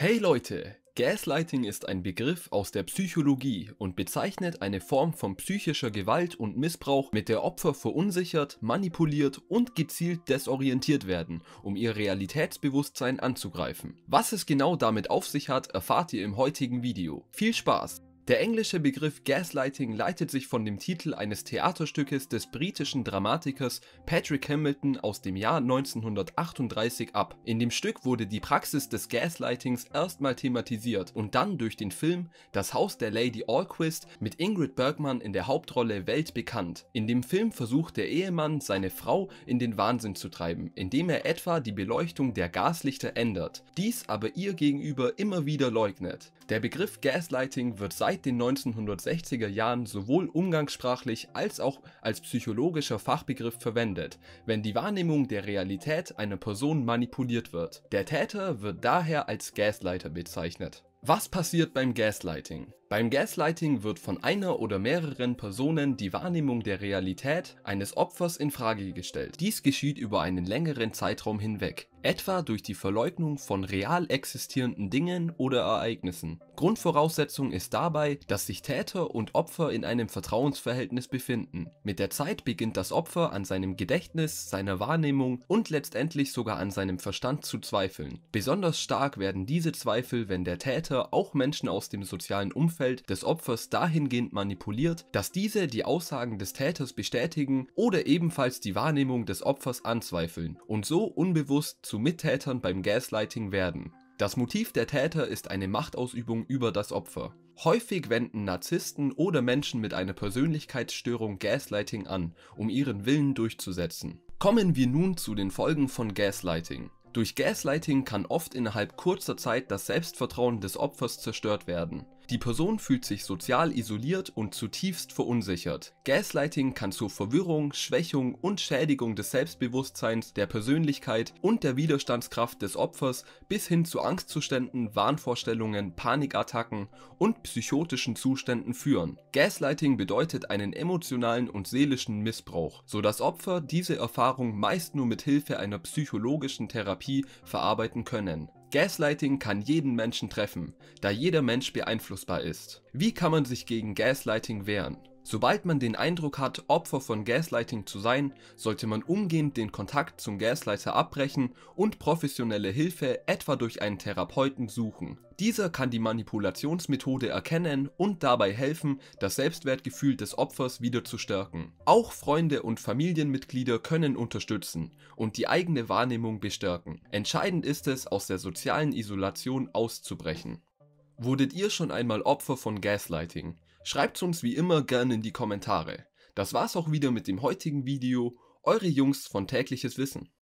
Hey Leute, Gaslighting ist ein Begriff aus der Psychologie und bezeichnet eine Form von psychischer Gewalt und Missbrauch, mit der Opfer verunsichert, manipuliert und gezielt desorientiert werden, um ihr Realitätsbewusstsein anzugreifen. Was es genau damit auf sich hat, erfahrt ihr im heutigen Video. Viel Spaß! Der englische Begriff Gaslighting leitet sich von dem Titel eines Theaterstückes des britischen Dramatikers Patrick Hamilton aus dem Jahr 1938 ab. In dem Stück wurde die Praxis des Gaslightings erstmal thematisiert und dann durch den Film Das Haus der Lady Alquist mit Ingrid Bergman in der Hauptrolle weltbekannt. In dem Film versucht der Ehemann seine Frau in den Wahnsinn zu treiben, indem er etwa die Beleuchtung der Gaslichter ändert, dies aber ihr gegenüber immer wieder leugnet. Der Begriff Gaslighting wird seit den 1960er Jahren sowohl umgangssprachlich als auch als psychologischer Fachbegriff verwendet, wenn die Wahrnehmung der Realität einer Person manipuliert wird. Der Täter wird daher als Gaslighter bezeichnet. Was passiert beim Gaslighting? Beim Gaslighting wird von einer oder mehreren Personen die Wahrnehmung der Realität eines Opfers in Frage gestellt. Dies geschieht über einen längeren Zeitraum hinweg, etwa durch die Verleugnung von real existierenden Dingen oder Ereignissen. Grundvoraussetzung ist dabei, dass sich Täter und Opfer in einem Vertrauensverhältnis befinden. Mit der Zeit beginnt das Opfer an seinem Gedächtnis, seiner Wahrnehmung und letztendlich sogar an seinem Verstand zu zweifeln. Besonders stark werden diese Zweifel, wenn der Täter auch Menschen aus dem sozialen Umfeld Umfeld des Opfers dahingehend manipuliert, dass diese die Aussagen des Täters bestätigen oder ebenfalls die Wahrnehmung des Opfers anzweifeln und so unbewusst zu Mittätern beim Gaslighting werden. Das Motiv der Täter ist eine Machtausübung über das Opfer. Häufig wenden Narzissten oder Menschen mit einer Persönlichkeitsstörung Gaslighting an, um ihren Willen durchzusetzen. Kommen wir nun zu den Folgen von Gaslighting. Durch Gaslighting kann oft innerhalb kurzer Zeit das Selbstvertrauen des Opfers zerstört werden. Die Person fühlt sich sozial isoliert und zutiefst verunsichert. Gaslighting kann zur Verwirrung, Schwächung und Schädigung des Selbstbewusstseins, der Persönlichkeit und der Widerstandskraft des Opfers bis hin zu Angstzuständen, Wahnvorstellungen, Panikattacken und psychotischen Zuständen führen. Gaslighting bedeutet einen emotionalen und seelischen Missbrauch, so das Opfer diese Erfahrung meist nur mit Hilfe einer psychologischen Therapie verarbeiten können. Gaslighting kann jeden Menschen treffen, da jeder Mensch beeinflussbar ist. Wie kann man sich gegen Gaslighting wehren? Sobald man den Eindruck hat, Opfer von Gaslighting zu sein, sollte man umgehend den Kontakt zum Gaslighter abbrechen und professionelle Hilfe etwa durch einen Therapeuten suchen. Dieser kann die Manipulationsmethode erkennen und dabei helfen, das Selbstwertgefühl des Opfers wieder zu stärken. Auch Freunde und Familienmitglieder können unterstützen und die eigene Wahrnehmung bestärken. Entscheidend ist es, aus der sozialen Isolation auszubrechen. Wurdet ihr schon einmal Opfer von Gaslighting? Schreibt's uns wie immer gerne in die Kommentare. Das war's auch wieder mit dem heutigen Video, eure Jungs von tägliches Wissen.